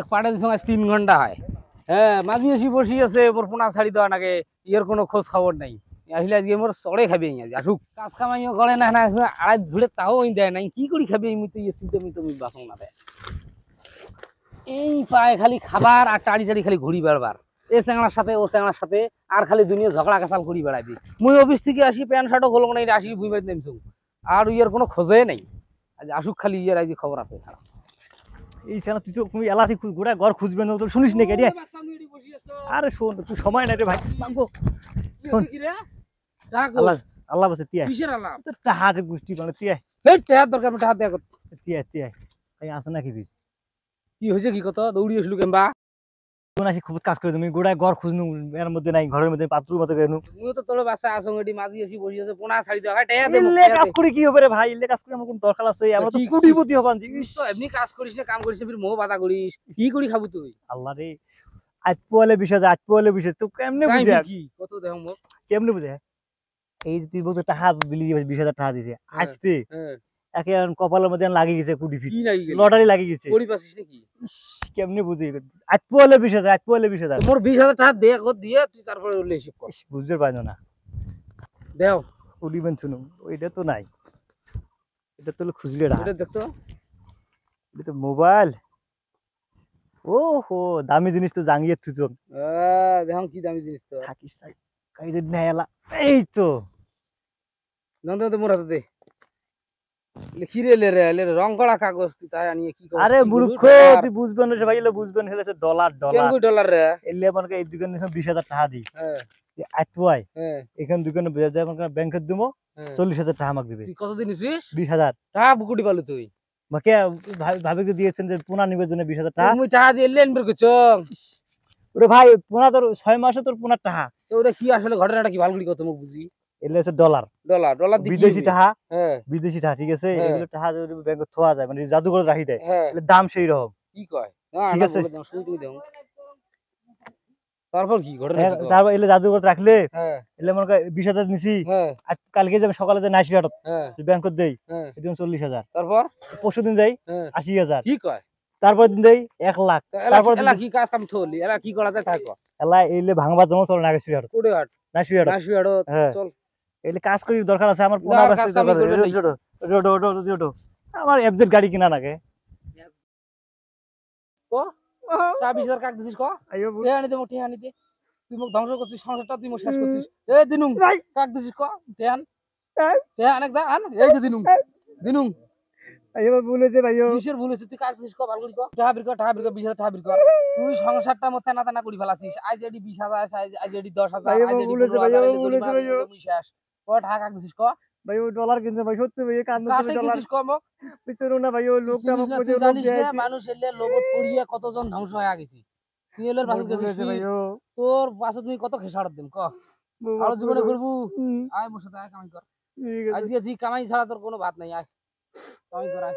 এক পাড়ে দিছ আজ তিন ঘণ্টা হয়। হ্যাঁ মাঝি বসি আছে মোর পোনা ছাড়ি দেওয়া নাকি, ইয়ের কোনো খোঁজ খবর নাই। আহিলে আজকে মোর চড়ে খাবি আজ, আসুক। কাজ কামাইও করে না না আড়াই ধুলে তাও দেয় নাই। কি খাবি আমি তো ইয়ে আমি তুমি বাসন না এই পায় খালি খাবার আর টাড়ি টাড়ি খালি ঘুরি বেড়বার। এ চ্যাংড়ার সাথে, ও চ্যাংড়ার সাথে, আর খালি দুনিয়া ঝগড়া কাছাল করি বেড়াবি। মুই অফিস থেকে আসি, প্যান্ট, শার্টও হলো না আসি বুই বাড়ি নেমছু আর ইয়ের কোনো খোঁজে নাই। আজ আসুক খালি ইয়ের, আজ খবর আছে। এই ছাড়া তুই তো তুমি এলাচি গোটা ঘর খুঁজবে না তো শুনিস নাকি? রে আরে শোন তুই সময় নাই রে ভাই। শোন। আল্লাহ আল্লাহ বসে তিয়াই তোর টাহার গোষ্ঠী মানে তিয়াই দরকার হাত দেয়া কর তিয়াই তিয়াই এই আছে নাকি কি কি হয়েছে কি কত? দৌড়ি আসলু কেমবা? আসি খুব কাজ করে তুমি গোড়ায় ঘর খুঁজনু এর মধ্যে নাই ঘরের মধ্যে পাত্রুর মতো গেনু। মুই তো তোর বাসা আসং এটি মাঝি আসি বসি আছে পোনা ছাড়ি দেওয়া টেয়া দে কাজ করে কি হবে রে ভাই? ইল্লে কাজ করে আমার কোন দরকার আছে আমরা তো কি- কোটিপতি হবান জি তো এমনি কাজ করিস না কাম করিস ফির মোহ বাধা করিস। কি করি খাব তুই? আল্লাহ রে আজ পোয়ালে বিষয় আজ পোয়ালে বিষয় তো কেমনে বুঝে? কি? কত দেহ মোক কেমনে বুঝে? এই তুই বলতো টাকা বিলি দিবে বিশ হাজার টাকা দিছে হ্যাঁ। আসতে হ্যাঁ। একে কপালের মধ্যে লাগি গেছে কুটি ফিট লটারি লাগি গেছে। কেমনে বুঝি আজ পোয়ালে বিশ হাজার আজ পোয়ালে বিশ হাজার। মোর বিশ হাজার টাকা দে কত দিয়ে তুই তারপরে বুঝতে পারছ না। দেও। উলিবেন শুনো ওইটা তো নাই। এটা তো হলো খুঁজলে দেখতো? এটা তো মোবাইল। ও হো দামি জিনিস তো জাঙ্গিয়ে থুচন দেখো কি দামি জিনিস তো। থাকিস তাই কাই যদি নাই এলা এই তো। নন্দ তো মোর হাতে দে। লিখি রে লে রে লে রং করা কাগজ তুই তাই আনিয়ে কি আরে মূর্খ তুই বুঝবেন না ভাই এলে বুঝবেন হেলে ডলার ডলার কেঙ্গু ডলার রে? এলে আমাকে এই দোকানে এসে বিশ হাজার টাকা হ্যাঁ। হ্যাঁ। দোকানে বেজে যায় হ্যাঁ। টাকা আমাকে দিবে। তুই কতদিন নিছিস? বিশ হাজার। টাকা বুকুটি পালু তুই। মাকে ভাবিকে দিয়েছেন যে পোনা নিবে জন্য বিশ হাজার টাকা। তুমি টাকা দিয়ে লেন বের করছ? ওরে ভাই পোনা তোর ছয় মাসে তোর পোনার টাকা। তো কি আসলে ঘটনাটা কি ভালো করে কত মুখ বুঝি এলে হচ্ছে ডলার ডলার ডলার বিদেশি? টাকা হ্যাঁ। বিদেশি টাকা ঠিক আছে? হ্যাঁ। এগুলো টাকা যদি ব্যাংকে থোয়া যায় মানে জাদুঘরে রাখি দেয় হ্যাঁ। দাম সেই রকম। কি কয়? ঠিক আছে। বলে দাও শুনি তুমি দাও। তারপর কি ঘটনা কি কয়? তারপর এলে জাদুঘর রাখলে এলে মনে বিশ হাজার নিছি কালকে যাবে সকালে যাই নাইশ হাটত ব্যাংকত দেই সেদিন চল্লিশ হাজার। তারপর? পরশু দিন যাই আশি হাজার। কি কয়? তারপর দিন দেই এক লাখ। তারপর কি- এলা কি কাজ কাম থলি এলা কি করা যায় থাকো এলা এলে ভাঙবার জমা চলে নাগেশ্বরী কোড়ে হাট। নাইশরী হাটত নাসি হাট চল। এলে কাজ করি দরকার আছে আমার না, পোনা কাজ দরকার। আমার এফজেড গাড়ি কিনা নাগে তা বিশ হাজার কাক দিছিস ক বল। টেহা আনিতে মোক টেহা আনিতে তুই মোক ধ্বংস করছিস সংসারটা তুই মোক শেষ করছিস এ দিনুম। কাক দিছিস ক যা আন এই যে দিনুম দিনুম আইও ভাইও কিসের ভুল হয়েছে তুই কাক দিছিস ক ভালো করে ক বির বির কর বিশ হাজার টাহা বির কর তুই সংসারটা মত টানা টানা করি ফেলাছিস আজ এডি বিশ হাজার আজ আজ এডি দশ হাজার ভাইও আজ এডি বলেছে, পনেরো হাজার ভাইও এডি বলেছে, দশ ভাইও। হাজার মুই শেষ দিছিস ক? ভাইও ডলার কিনতে ভাই সত্যি ভাই কান্দ কাকে ডলার দিছিস ক মোক? পিছনে লোকটা আমাকে কইছে জানিস না মানুষ এলে লোভত পড়িয়ে কতজন ধ্বংস হয়ে গেছি। তুই এলের পাশে গেছিস বলেছে তোর পাশে তুমি কত খেসাড়ত দিম ক? আরও জীবনে। করব আয় মোর সাথে আয় কামাই কর। আজকে জি কামাই ছাড়া তোর কোনো ভাত নাই আয়। কামাই কর আয়।